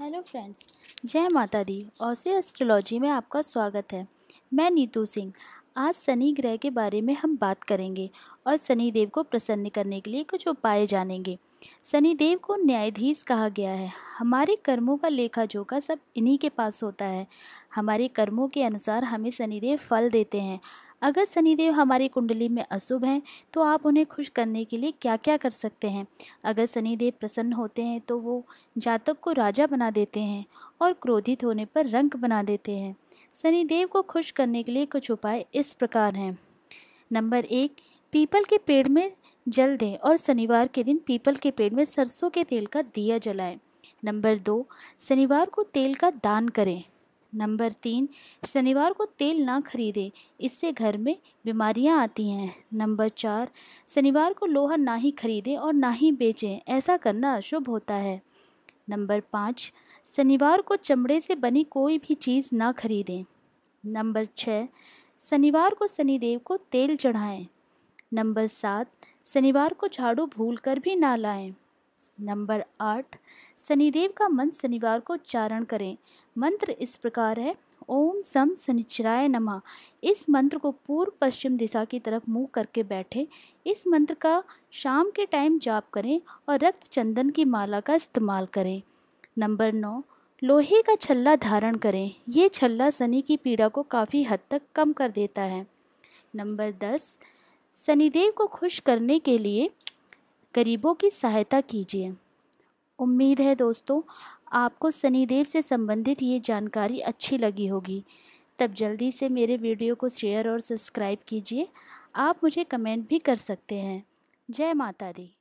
Hello friends जय माता दी औसे एस्ट्रोलॉजी में आपका स्वागत है। मैं नीतू सिंह। आज शनि ग्रह के बारे में हम बात करेंगे और शनि देव को प्रसन्न करने के लिए कुछ उपाय जानेंगे। शनि देव को न्यायाधीश कहा गया है। हमारे कर्मों का लेखा जोखा सब इन्हीं के पास होता है। हमारे कर्मों के अनुसार हमें शनिदेव फल देते हैं। अगर शनिदेव हमारी कुंडली में अशुभ हैं तो आप उन्हें खुश करने के लिए क्या क्या कर सकते हैं? अगर शनिदेव प्रसन्न होते हैं तो वो जातक को राजा बना देते हैं और क्रोधित होने पर रंक बना देते हैं। शनिदेव को खुश करने के लिए कुछ उपाय इस प्रकार हैं। नंबर एक, पीपल के पेड़ में जल दें और शनिवार के दिन पीपल के पेड़ में सरसों के तेल का दिया जलाएँ। नंबर दो, शनिवार को तेल का दान करें। नंबर तीन, शनिवार को तेल ना खरीदें, इससे घर में बीमारियाँ आती हैं। नंबर चार, शनिवार को लोहा ना ही खरीदें और ना ही बेचें, ऐसा करना अशुभ होता है। नंबर पाँच, शनिवार को चमड़े से बनी कोई भी चीज़ ना खरीदें। नंबर छः शनिवार को शनिदेव को तेल चढ़ाएँ। नंबर सात, शनिवार को झाड़ू भूल कर भी ना लाएँ। नंबर आठ, शनिदेव का मंत्र शनिवार को उच्चारण करें। मंत्र इस प्रकार है, ओम सम शनिचराय नमः। इस मंत्र को पूर्व पश्चिम दिशा की तरफ़ मुँह करके बैठे। इस मंत्र का शाम के टाइम जाप करें और रक्त चंदन की माला का इस्तेमाल करें। नंबर नौ, लोहे का छल्ला धारण करें। यह छल्ला शनि की पीड़ा को काफ़ी हद तक कम कर देता है। नंबर दस, शनिदेव को खुश करने के लिए गरीबों की सहायता कीजिए। उम्मीद है दोस्तों, आपको शनिदेव से संबंधित ये जानकारी अच्छी लगी होगी। तब जल्दी से मेरे वीडियो को शेयर और सब्सक्राइब कीजिए। आप मुझे कमेंट भी कर सकते हैं। जय माता दी।